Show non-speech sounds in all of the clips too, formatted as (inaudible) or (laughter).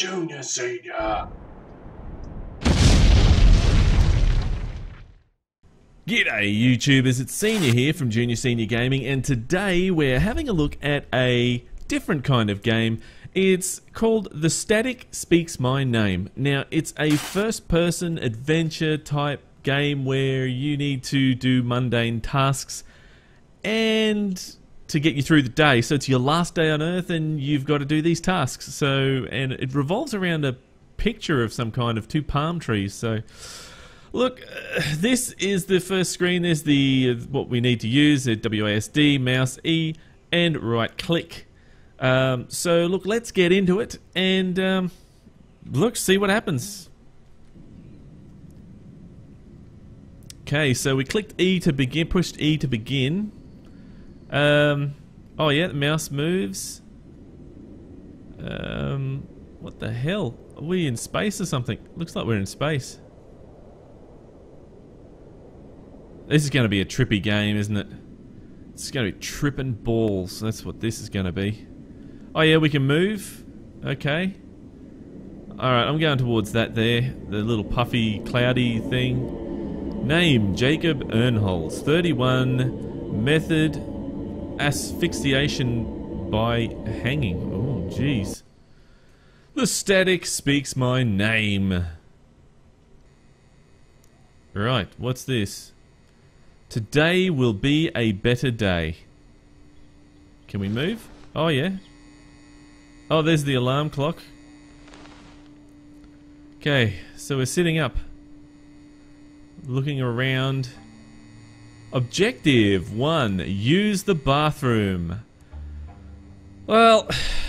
Junior Senior. G'day YouTubers, it's Senior here from Junior Senior Gaming and today we're having a look at a different kind of game. It's called The Static Speaks My Name. Now it's a first person adventure type game where you need to do mundane tasks and to get you through the day. So it's your last day on Earth and you've got to do these tasks. So and it revolves around a picture of some kind of two palm trees. So Look, (sighs) this is the first screen. There's the uh, what we need to use: the WASD, mouse E, and right click. Um, so look, let's get into it and um, look, see what happens. Okay, so we clicked E to begin, pushed E to begin. Um, oh yeah, the mouse moves. Um, what the hell? Are we in space or something? Looks like we're in space. This is going to be a trippy game, isn't it? It's going to be tripping balls. That's what this is going to be. Oh yeah, we can move. Okay. Alright, I'm going towards that there. The little puffy, cloudy thing. Name, Jacob Earnholz. 31. Method, asphyxiation by hanging. Oh, jeez. The static speaks my name. Right, what's this? Today will be a better day. Can we move? Oh, yeah. Oh, there's the alarm clock. Okay, so we're sitting up. Looking around. Objective 1. Use the bathroom. Well,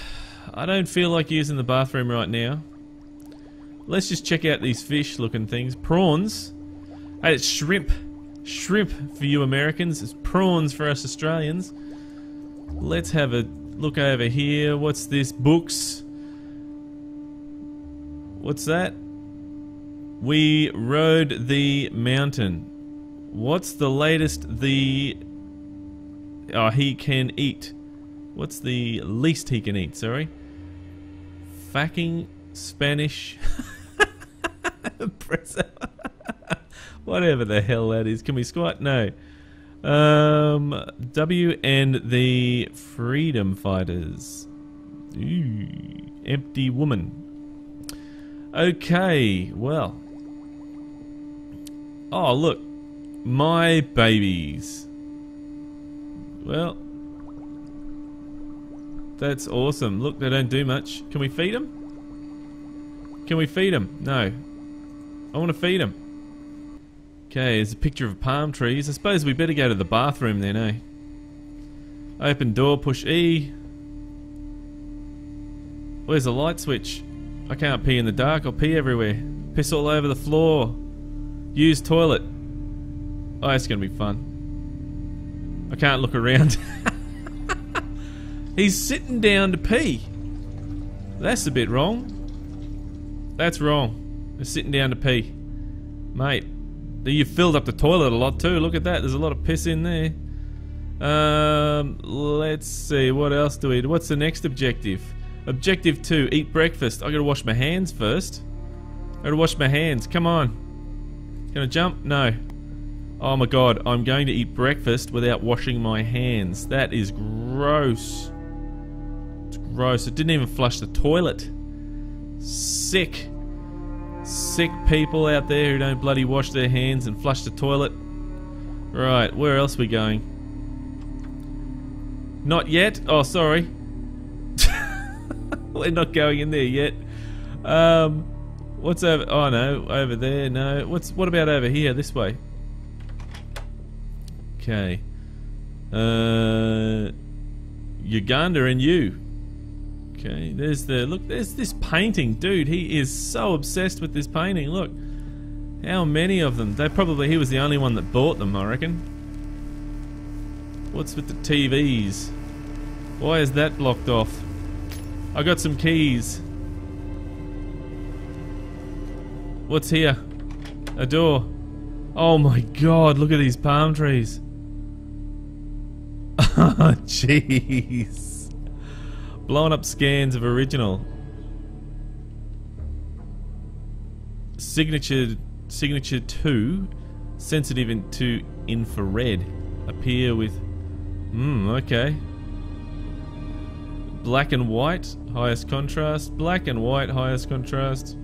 (sighs) I don't feel like using the bathroom right now. Let's just check out these fish looking things. Prawns. Hey, it's shrimp. Shrimp for you Americans. It's prawns for us Australians. Let's have a look over here. What's this? Books. What's that? We rode the mountain. What's the latest the... Oh, he can eat. What's the least he can eat, sorry? Fucking Spanish. (laughs) (laughs) Whatever the hell that is. Can we squat? No. Um, W and the Freedom Fighters. Ooh, empty woman. Okay, well. Oh, look. My babies. Well. That's awesome. Look, they don't do much. Can we feed them? Can we feed them? No. I want to feed them. Okay, there's a picture of palm trees. I suppose we better go to the bathroom then, eh? Open door, push E. Where's the light switch? I can't pee in the dark, I'll pee everywhere. Piss all over the floor. Use toilet. Oh, it's gonna be fun. I can't look around. (laughs) He's sitting down to pee. That's a bit wrong. That's wrong. He's sitting down to pee. Mate, you filled up the toilet a lot too. Look at that. There's a lot of piss in there. Um, let's see. What else do we? do? What's the next objective? Objective two: eat breakfast. I gotta wash my hands first. I gotta wash my hands. Come on. Gonna jump? No. Oh my god! I'm going to eat breakfast without washing my hands. That is gross. It's gross. It didn't even flush the toilet. Sick sick people out there who don't bloody wash their hands and flush the toilet. Right, where else we going? Not yet? Oh, sorry. (laughs) We're not going in there yet. Um, what's over? Oh no, over there. No. What's what about over here? This way. Okay. Uh, Uganda and you. Okay, there's the look. There's this painting, dude. He is so obsessed with this painting. Look, how many of them? They probably he was the only one that bought them. I reckon. What's with the TVs? Why is that blocked off? I got some keys. What's here? A door. Oh my god! Look at these palm trees. Oh (laughs) jeez blowing up scans of original. signature signature two, sensitive to infrared, appear with. Hmm. Okay. Black and white, highest contrast. Black and white, highest contrast.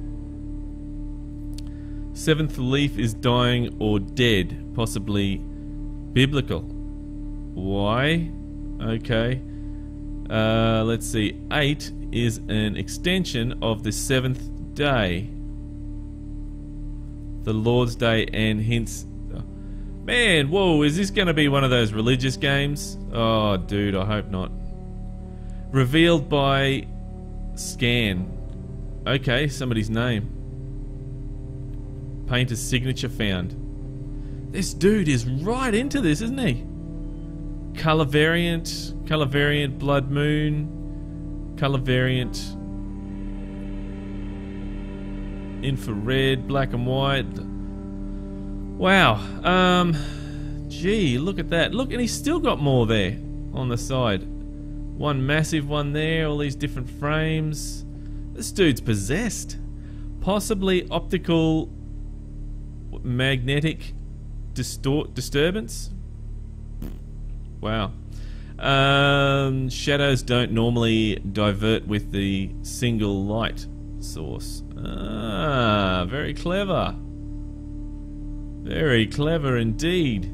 Seventh leaf is dying or dead, possibly biblical. Why? Okay. Uh, let's see. Eight is an extension of the seventh day. The Lord's Day and hints. Man, whoa, is this going to be one of those religious games? Oh, dude, I hope not. Revealed by Scan. Okay, somebody's name. Painter's signature found. This dude is right into this, isn't he? Color variant, color variant, blood moon, color variant, infrared, black and white. Wow. Um, gee, look at that. Look, and he's still got more there on the side. One massive one there, all these different frames. This dude's possessed. Possibly optical magnetic distort disturbance. Wow. Um, shadows don't normally divert with the single light source. Ah, very clever. Very clever indeed.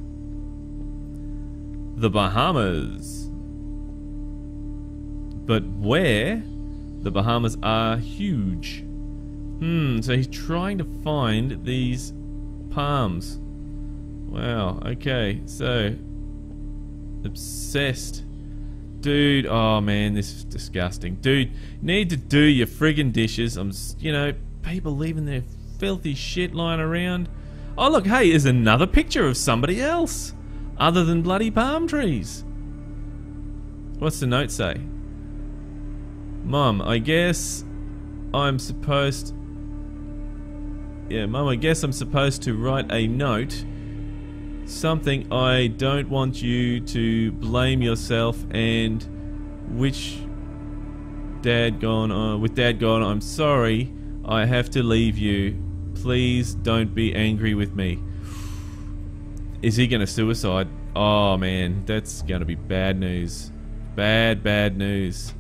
The Bahamas. But where? The Bahamas are huge. Hmm, so he's trying to find these palms. Wow, okay, so obsessed. Dude, oh man, this is disgusting. Dude, need to do your friggin' dishes. I'm, you know, people leaving their filthy shit lying around. Oh look, hey, there's another picture of somebody else. Other than bloody palm trees. What's the note say? Mum, I guess I'm supposed... Yeah, Mum, I guess I'm supposed to write a note something I don't want you to blame yourself and which dad gone on with dad gone I'm sorry I have to leave you. Please don't be angry with me. Is he gonna suicide? Oh man that's gonna be bad news. Bad bad news.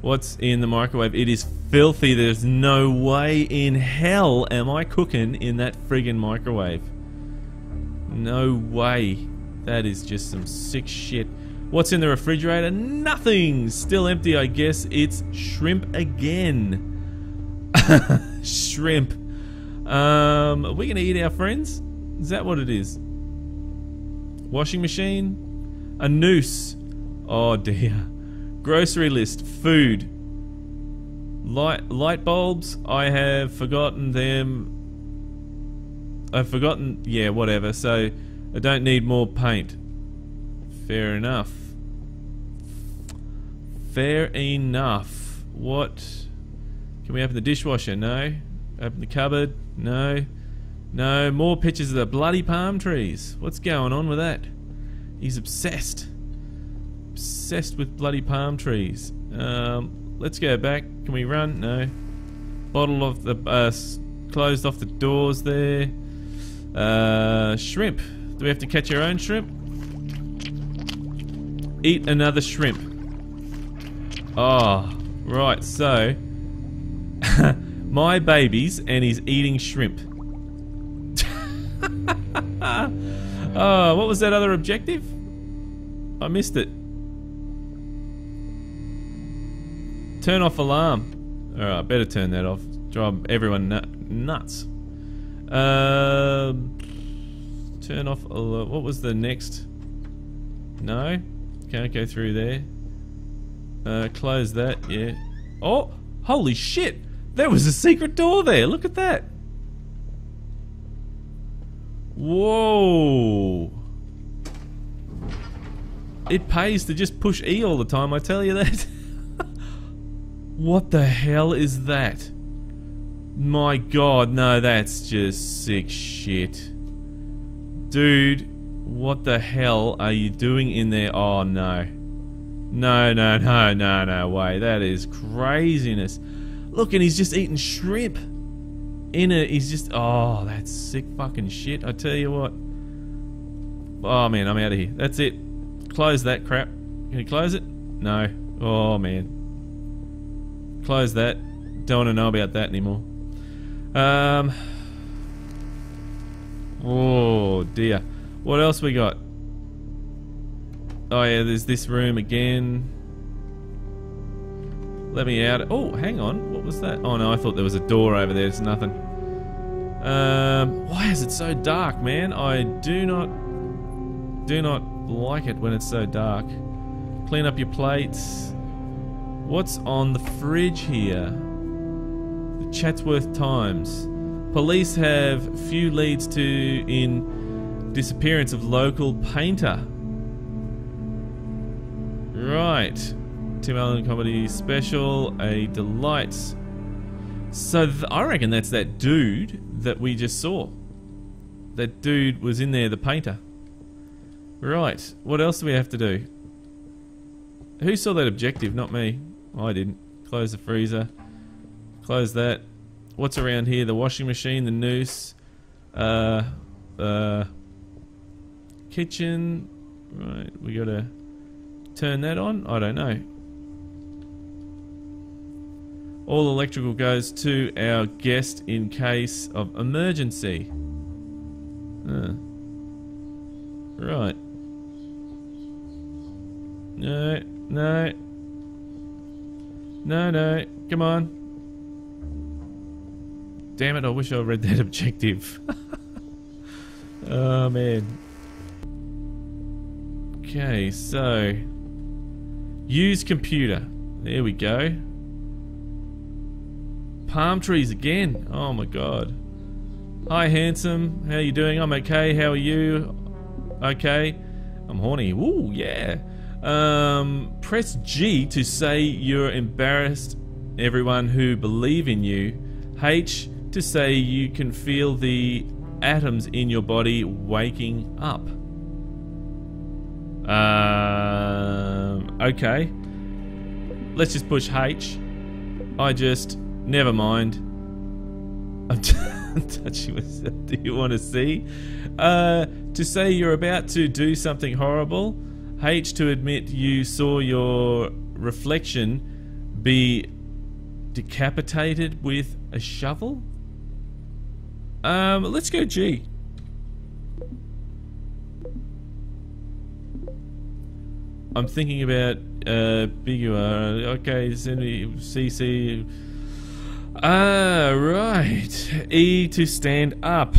What's in the microwave? It is filthy. There's no way in hell am I cooking in that friggin microwave no way. That is just some sick shit. What's in the refrigerator? Nothing! Still empty, I guess. It's shrimp again. (laughs) shrimp. Um, are we going to eat our friends? Is that what it is? Washing machine? A noose. Oh dear. Grocery list. Food. Light light bulbs. I have forgotten them I've forgotten. Yeah, whatever. So I don't need more paint. Fair enough. Fair enough. What? Can we open the dishwasher? No. Open the cupboard? No. No. More pictures of the bloody palm trees. What's going on with that? He's obsessed. Obsessed with bloody palm trees. Um, let's go back. Can we run? No. Bottle of the uh, closed off the doors there. Uh, shrimp. Do we have to catch our own shrimp? Eat another shrimp. Oh, right, so... (laughs) my babies and he's eating shrimp. oh, (laughs) what was that other objective? I missed it. Turn off alarm. Alright, better turn that off. Drive everyone nuts. Um, turn off alert. What was the next? No? Can't go through there. Uh, close that, yeah. Oh, holy shit! There was a secret door there, look at that! Whoa! It pays to just push E all the time, I tell you that. (laughs) what the hell is that? My god, no, that's just sick shit. Dude, what the hell are you doing in there? Oh, no. No, no, no, no, no way. That is craziness. Look, and he's just eating shrimp. in a. He's just. Oh, that's sick fucking shit. I tell you what. Oh man, I'm out of here. That's it. Close that crap. Can you close it? No. Oh man. Close that. Don't want to know about that anymore. Um. Oh dear. What else we got? Oh yeah, there's this room again. Let me out. Oh, hang on. What was that? Oh no, I thought there was a door over there. It's nothing. Um, why is it so dark, man? I do not, do not like it when it's so dark. Clean up your plates. What's on the fridge here? Chatsworth Times. Police have few leads to in disappearance of local painter. Right. Tim Allen comedy special, a delight. So I reckon that's that dude that we just saw. That dude was in there, the painter. Right. What else do we have to do? Who saw that objective? Not me. I didn't. Close the freezer. Close that. What's around here? The washing machine, the noose, uh, uh, kitchen. Right. We gotta turn that on. I don't know. All electrical goes to our guest in case of emergency. Uh. Right. No, no. No, no. Come on. Damn it, I wish I read that (laughs) objective. oh, man. Okay, so... Use computer. There we go. Palm trees again. Oh my god. Hi handsome. How you doing? I'm okay. How are you? Okay. I'm horny. Ooh, yeah. Um, press G to say you're embarrassed everyone who believe in you. H to say you can feel the atoms in your body waking up. Um, okay. Let's just push H. I just Never mind. I'm, (laughs) touching myself. Do you want to see? Uh, to say you're about to do something horrible. H to admit you saw your reflection be decapitated with a shovel. Um, let's go G. I'm thinking about uh, big are. Okay, CC. Ah, right. E to stand up.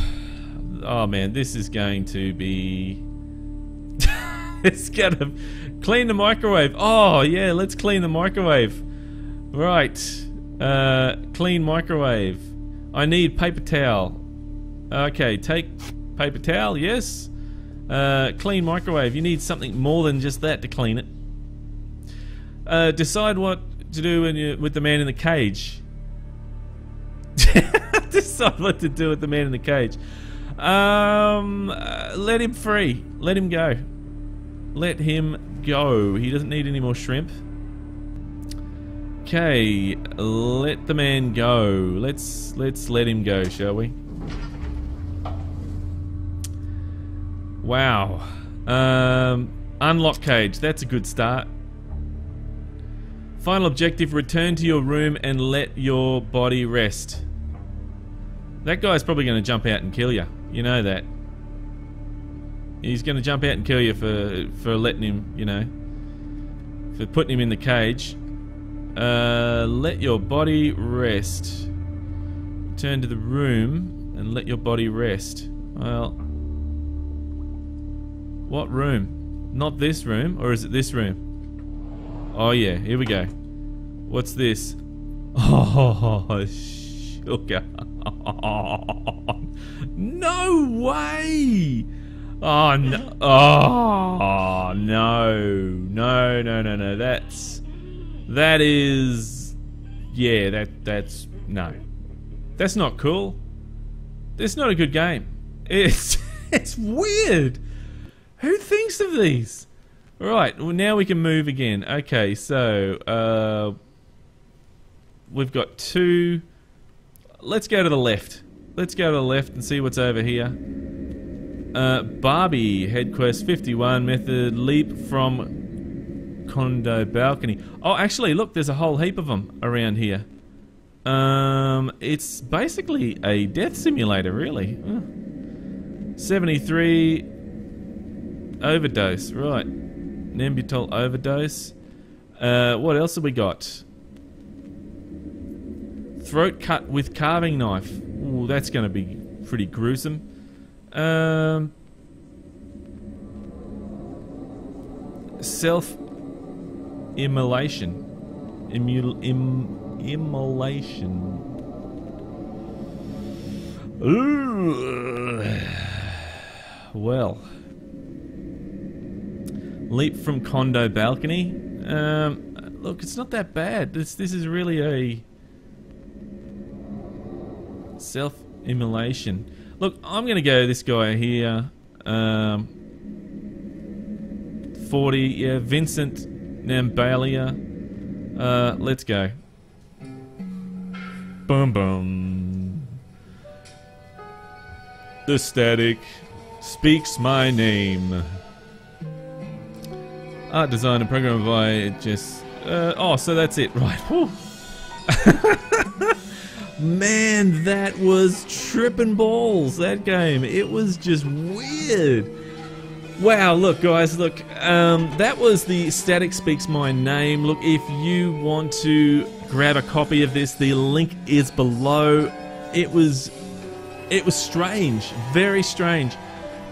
Oh man, this is going to be. (laughs) it's gonna clean the microwave. Oh yeah, let's clean the microwave. Right. Uh, clean microwave. I need paper towel. Okay, take paper towel. Yes. Uh, clean microwave. You need something more than just that to clean it. Uh, decide what to do you, with the man in the cage. (laughs) Decide what to do with the man in the cage. Um, uh, let him free. Let him go. Let him go. He doesn't need any more shrimp. Okay, let the man go. Let's let's let him go, shall we? Wow. Um, unlock cage. That's a good start. Final objective, return to your room and let your body rest. That guy's probably going to jump out and kill you. You know that. He's going to jump out and kill you for for letting him, you know, for putting him in the cage. Uh, let your body rest. Turn to the room and let your body rest. Well, what room? Not this room, or is it this room? Oh yeah, here we go. What's this? (laughs) Oh, sugar. (laughs) no way! Oh no! Oh no! No! No! No! No! That's that is yeah. That that's no. That's not cool. It's not a good game. It's (laughs) it's weird. Who thinks of these? Right. Well, now we can move again. Okay. So uh, we've got two let's go to the left. Let's go to the left and see what's over here. Uh, Barbie, head quest 51, method leap from condo balcony. Oh, actually, look, there's a whole heap of them around here. Um, it's basically a death simulator, really. 73 overdose, right. Nembutal overdose. Uh, what else have we got? Throat cut with carving knife. Ooh, that's going to be pretty gruesome. Um, self immolation. Im immolation. Ooh. (sighs) Well. Leap from condo balcony. Um, look, it's not that bad. This this is really a self-immolation. Look, I'm to go this guy here. Um, 40, yeah, Vincent Nambalia. Uh, let's go. Boom, boom. The static speaks my name. Art design and program by just. Uh, oh, so that's it, (laughs) right? Man, that was tripping balls, that game. It was just weird. Wow, look, guys, look, um, that was the Static Speaks My Name. Look, if you want to grab a copy of this, the link is below. It was, it was strange, very strange.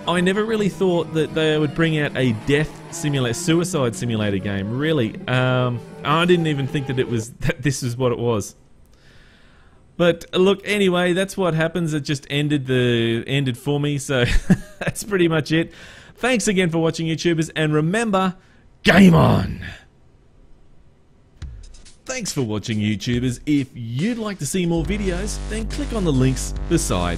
I never really thought that they would bring out a death simulator, suicide simulator game. Really, um, I didn't even think that it was (laughs) that this is what it was. But look, anyway, that's what happens. It just ended the ended for me, so (laughs) that's pretty much it. Thanks again for watching, YouTubers, and remember, game on! Thanks for watching, YouTubers. If you'd like to see more videos, then click on the links beside.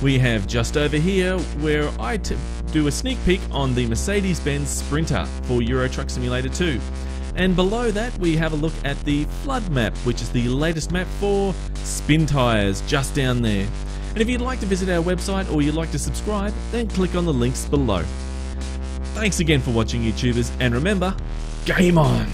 We have just over here where I do a sneak peek on the Mercedes-Benz Sprinter for Euro Truck Simulator 2. And below that, we have a look at the flood map, which is the latest map for Spintires, just down there. And if you'd like to visit our website or you'd like to subscribe, then click on the links below. Thanks again for watching, YouTubers, and remember, game on!